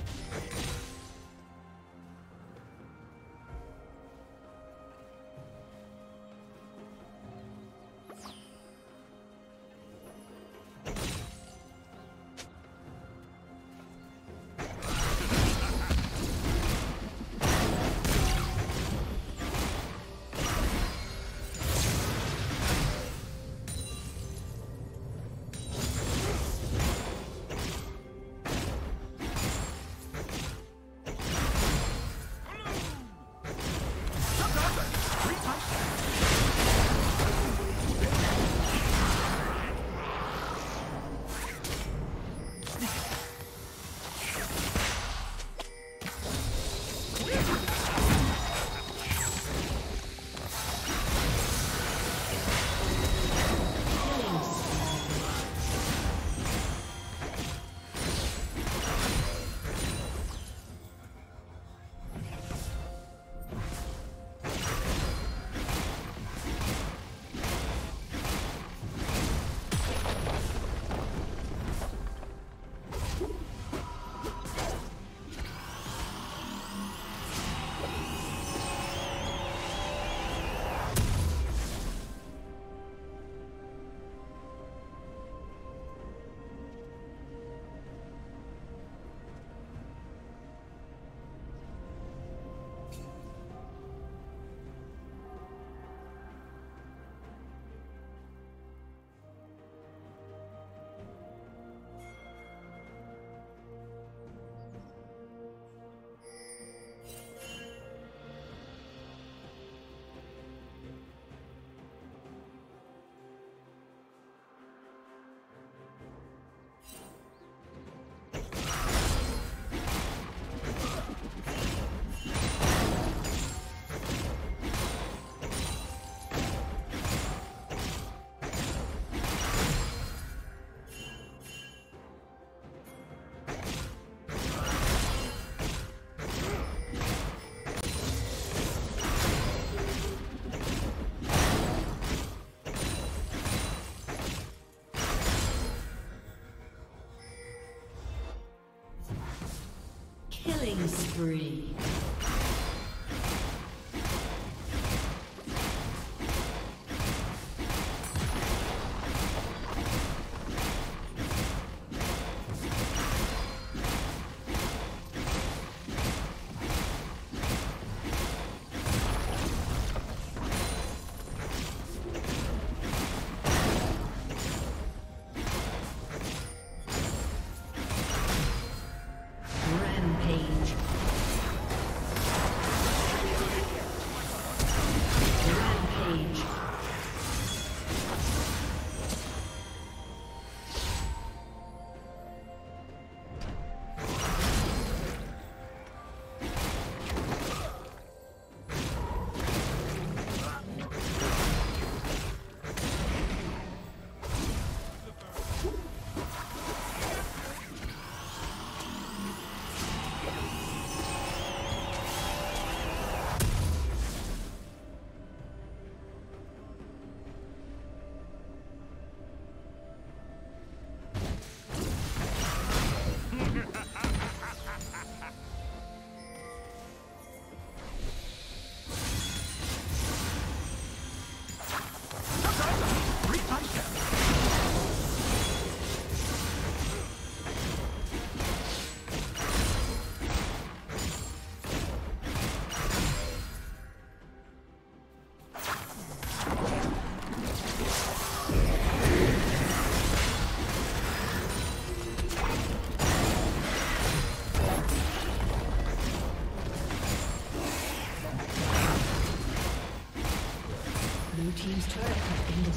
Yeah. spree.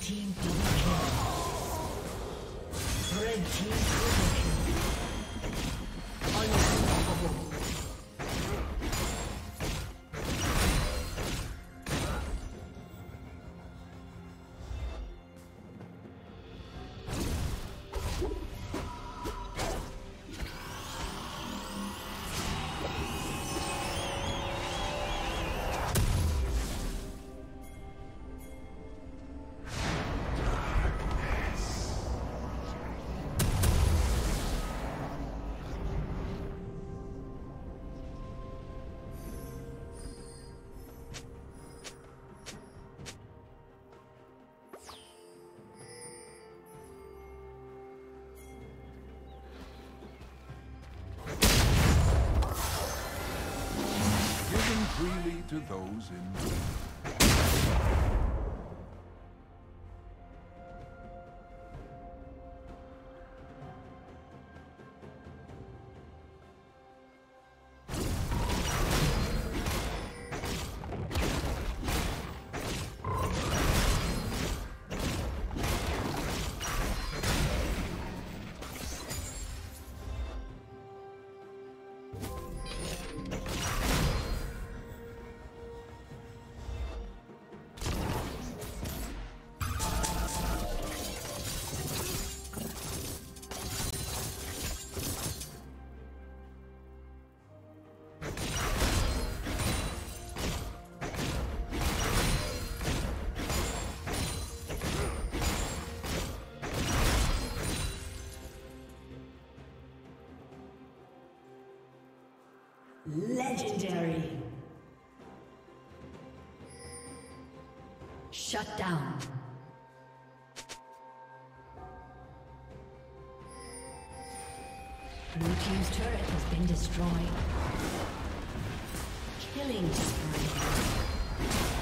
Team double kill. Red team triple kill. Unstoppable. freely to those in need. Legendary. Shut down. Blue Team's turret has been destroyed. Killing spree.